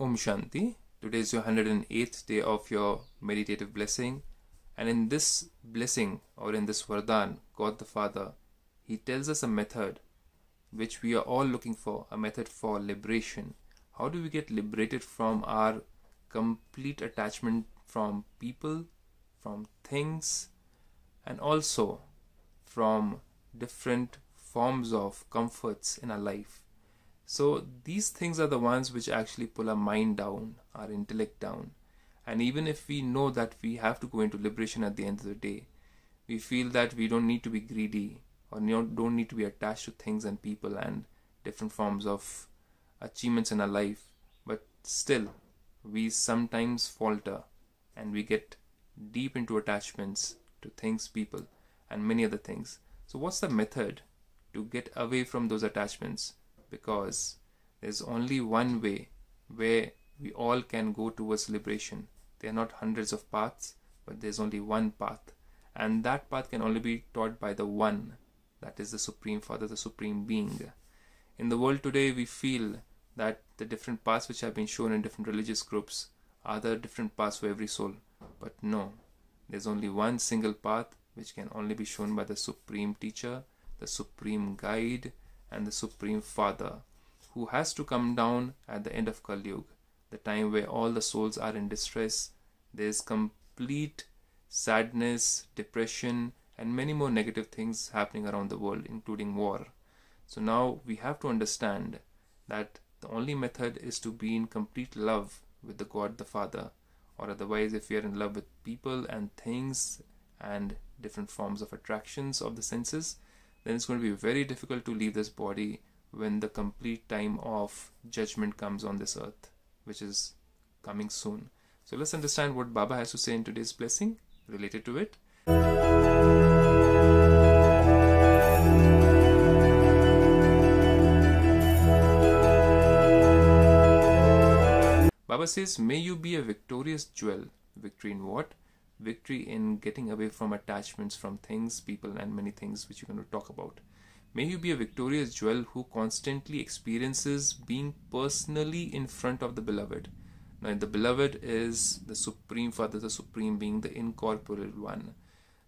Om Shanti. Today is your 108th day of your meditative blessing. And in this blessing, or in this Vardhan, God the Father, He tells us a method which we are all looking for a method for liberation. How do we get liberated from our complete attachment from people, from things, and also from different forms of comforts in our life? So these things are the ones which actually pull our mind down, our intellect down. And even if we know that we have to go into liberation at the end of the day, we feel that we don't need to be greedy or don't need to be attached to things and people and different forms of achievements in our life. But still, we sometimes falter and we get deep into attachments to things, people, and many other things. So, what's the method to get away from those attachments? Because there's only one way where we all can go towards liberation. There are not hundreds of paths, but there's only one path. And that path can only be taught by the one, that is the Supreme Father, the Supreme Being. In the world today, we feel that the different paths which have been shown in different religious groups are the different paths for every soul. But no, there's only one single path which can only be shown by the Supreme Teacher, the Supreme Guide, and the Supreme Father, who has to come down at the end of Kali Yuga, the time where all the souls are in distress. There is complete sadness, depression, and many more negative things happening around the world, including war. So now we have to understand that the only method is to be in complete love with the God the Father, or otherwise, if we are in love with people and things and different forms of attractions of the senses, then it's going to be very difficult to leave this body when the complete time of judgment comes on this earth, which is coming soon. So let's understand what Baba has to say in today's blessing related to it. Baba says, May you be a victorious jewel. Victory in what? Victory in getting away from attachments from things, people, and many things which you're going to talk about. May you be a victorious jewel who constantly experiences being personally in front of the beloved. Now, the beloved is the Supreme Father, the Supreme Being, the incorporeal one.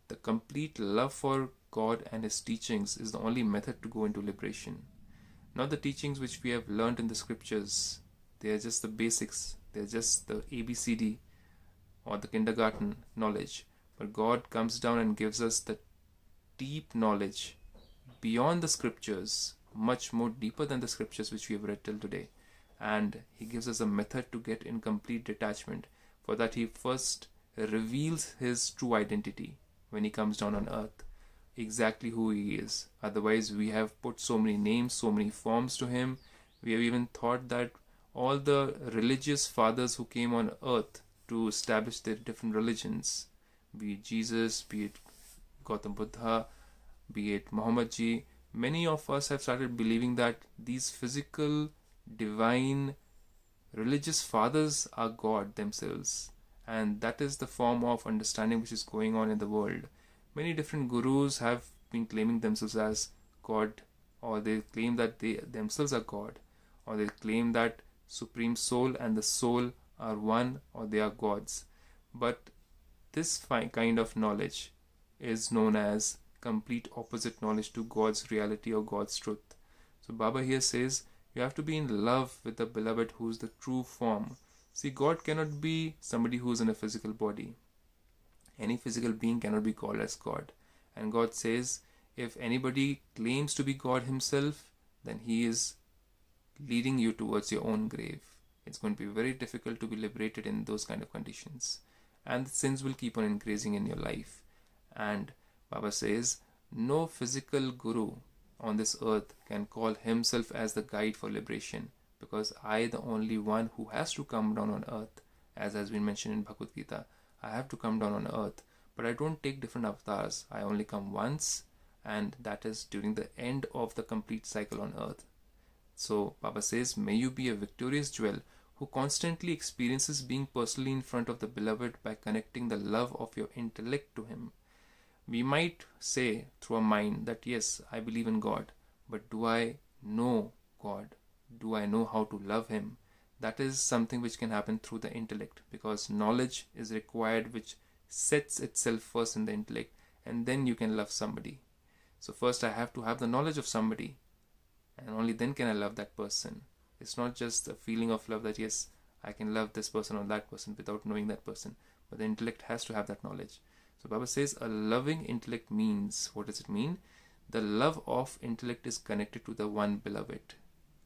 The complete love for God and His teachings is the only method to go into liberation. Not the teachings which we have learned in the scriptures, they are just the basics, they are just the ABCD or the kindergarten knowledge, but God comes down and gives us the deep knowledge beyond the scriptures, much more deeper than the scriptures which we have read till today. And He gives us a method to get in complete detachment. For that, He first reveals His true identity when He comes down on earth, exactly who He is. Otherwise, we have put so many names, so many forms to Him. We have even thought that all the religious fathers who came on earth to establish their different religions, be it Jesus, be it Gautam Buddha, be it Muhammad ji. Many of us have started believing that these physical, divine, religious fathers are God themselves, and that is the form of understanding which is going on in the world. Many different gurus have been claiming themselves as God, or they claim that they themselves are God, or they claim that Supreme Soul and the Soul are one or they are gods. But this kind of knowledge is known as complete opposite knowledge to God's reality or God's truth. So Baba here says you have to be in love with the beloved who is the true form. See, God cannot be somebody who is in a physical body. Any physical being cannot be called as God. And God says, if anybody claims to be God himself, then he is leading you towards your own grave it's going to be very difficult to be liberated in those kind of conditions. And the sins will keep on increasing in your life. And baba says no physical guru on this earth can call himself as the guide for liberation because i the only one who has to come down on earth as has been mentioned in bhagavad gita i have to come down on earth. But i don't take different avatars. I only come once and that is during the end of the complete cycle on earth. So Baba says, May you be a victorious jewel who constantly experiences being personally in front of the beloved by connecting the love of your intellect to him. We might say through our mind that yes, I believe in God, but do I know God? Do I know how to love Him? that is something which can happen through the intellect because knowledge is required which sets itself first in the intellect and then you can love somebody so first i have to have the knowledge of somebody and only then can i love that person it's not just a feeling of love that yes i can love this person or that person without knowing that person but the intellect has to have that knowledge. So baba says a loving intellect means what does it mean? The love of intellect is connected to the one beloved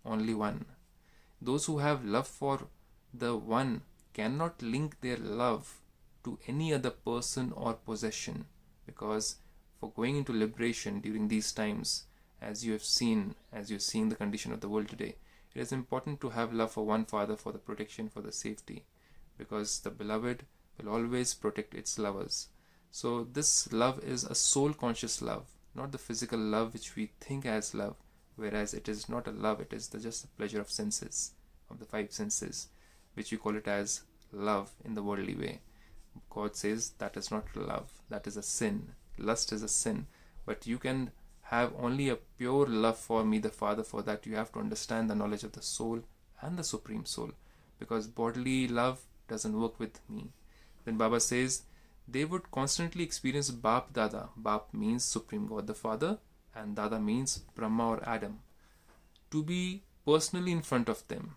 only one. Those who have love for the one cannot link their love to any other person or possession because for going into liberation during these times as you have seen as you're seeing the condition of the world today it is important to have love for one father for the protection for the safety because the beloved will always protect its lovers. So this love is a soul conscious love not the physical love which we think as love whereas it is not a love it is the, just the pleasure of senses of the five senses which we call it as love in the worldly way. God says that is not love that is a sin. Lust is a sin. But you can have only a pure love for me the father for that you have to understand the knowledge of the soul and the supreme soul because bodily love doesn't work with me then baba says they would constantly experience bap dada bap means supreme god the father and Dada means Brahma or Adam, to be personally in front of them.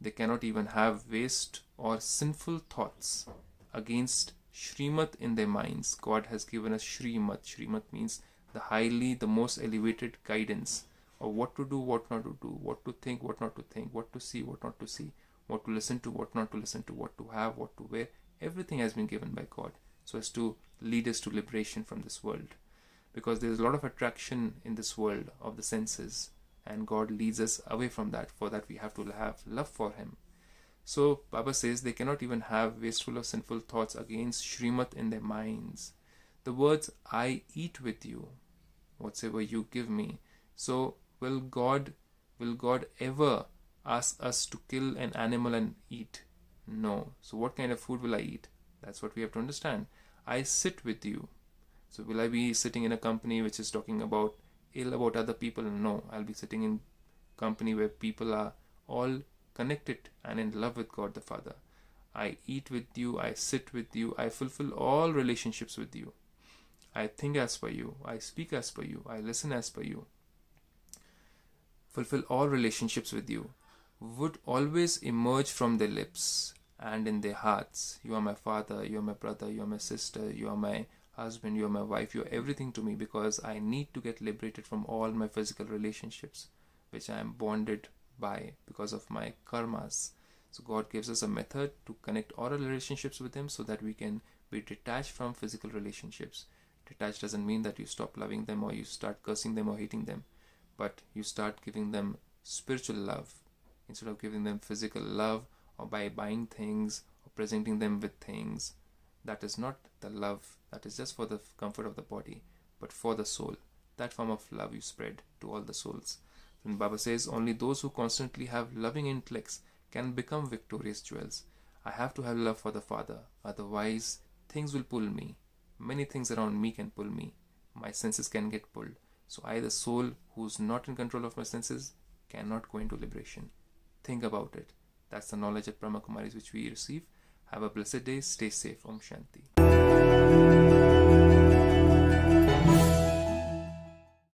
They cannot even have waste or sinful thoughts against Shrimat in their minds. God has given us Shrimat. Shrimat means the highly, the most elevated guidance of what to do, what not to do, what to think, what not to think, what to see, what not to see, what to listen to, what not to listen to, what to have, what to wear. Everything has been given by God so as to lead us to liberation from this world because there's a lot of attraction in this world of the senses and God leads us away from that. For that, we have to have love for Him. So, Baba says they cannot even have wasteful or sinful thoughts against Shrimat in their minds. The words, I eat with you, whatsoever you give me. So, will God, will God ever ask us to kill an animal and eat? No. So, what kind of food will I eat? That's what we have to understand. I sit with you. So will I be sitting in a company which is talking about ill about other people? No, I'll be sitting in company where people are all connected and in love with God the Father. I eat with you, I sit with you, I fulfill all relationships with you. I think as per you, I speak as per you, I listen as per you. Fulfill all relationships with you would always emerge from their lips and in their hearts. You are my father, you are my brother, you are my sister, you are my husband, you're my wife, you're everything to me because I need to get liberated from all my physical relationships which I am bonded by because of my karmas. So God gives us a method to connect all our relationships with Him so that we can be detached from physical relationships. Detached doesn't mean that you stop loving them or you start cursing them or hating them, but you start giving them spiritual love instead of giving them physical love or by buying things or presenting them with things. That is not the love that is just for the comfort of the body, but for the soul. That form of love you spread to all the souls. Then Baba says only those who constantly have loving intellects can become victorious jewels. I have to have love for the Father, otherwise things will pull me. Many things around me can pull me. My senses can get pulled. So I, the soul who's not in control of my senses, cannot go into liberation. Think about it. That's the knowledge at Brahma Kumaris which we receive. Have a blessed day. Stay safe. Om Shanti.